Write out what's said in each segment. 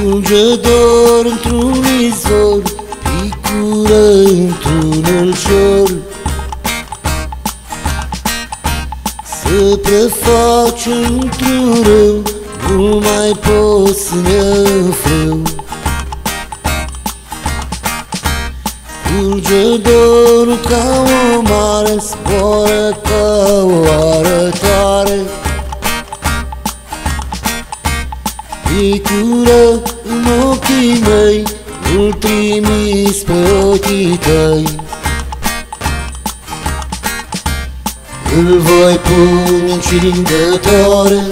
Fulge dor într-un izvor Picură într-un ulcior Se preface într-un rău Nu mai pot să ne frâu Fulge dorul ca o mare Zboară ca o arătoare ochii mei Îl trimis pe ochii tăi. Îl voi pune în cingătoare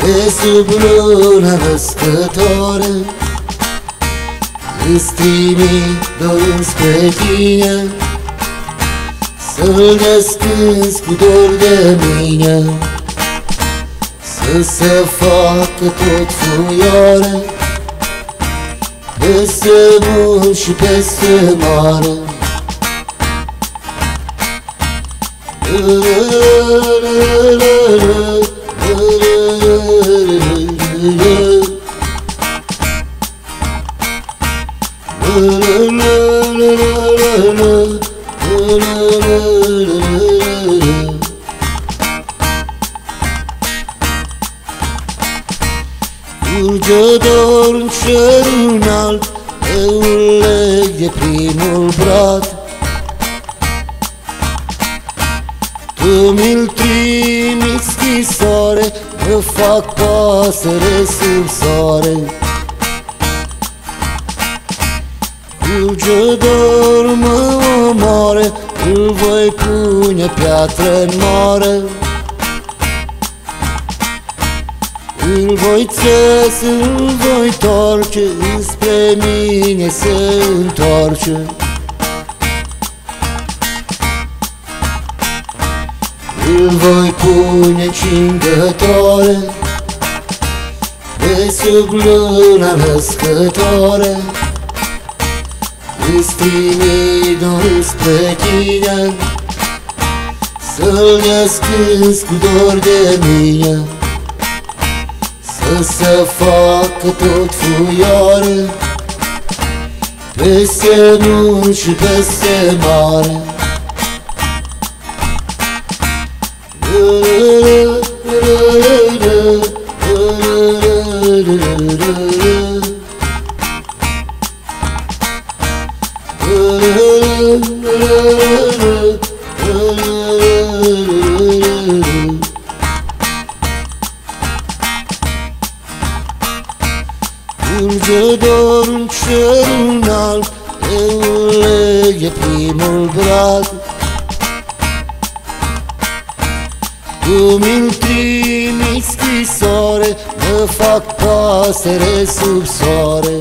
Pe sub luna născătoare. Îți trimit dorând spre tine Să-l descânzi cu dor de mine Să se facă tot fuioare Peste mult și peste mare. Curge dor în cerul înalt Eu leg de primul brad Tu mi-l trimiți scrisoare Mă fac pasăre sub soare. Curge dor mă omoare Îl voi pune piatră în mare Îl voi țes, îl voi torce Înspre mine se întoarce. Îl voi pune cingătoare Pe sub luna născătoare. Îți trimit dorul spre tine Să-l descânzi cu dor de mine Să se facă tot fuioare Peste mult și peste mare Curge în cerul înalt Eu leg de primul brad Tu mi-l trimiți scrisoare Mă fac pasăre sub soare.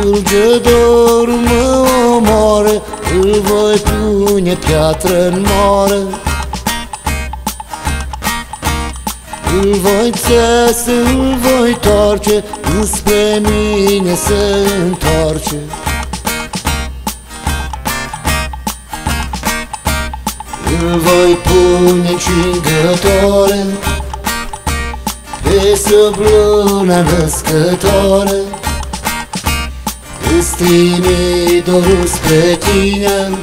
Curge dor mă omoare Îl voi pune piatră în moară Îl voi țes, îl voi torce Înspre mine se întoarce. Îl voi pune cingătoare Pe sub luna născătoare. Îți trimit dorul spre tine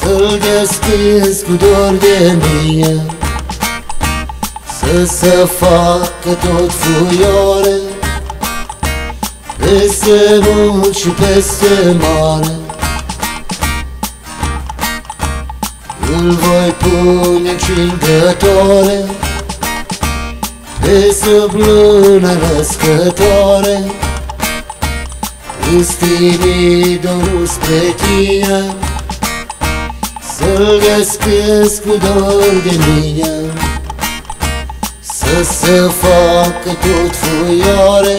Să-l descânzi cu dor de mine Să se facă tot fuioare Peste mult și peste mare. Îl voi pune cingătoare Pe sub luna născătoare. Îți trimit dorul spre tine Să-l descânzi cu dor de mine Să se facă tot fuioare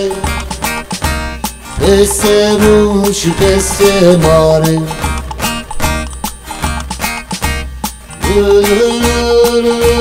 Peste mult și peste mare. Ooh,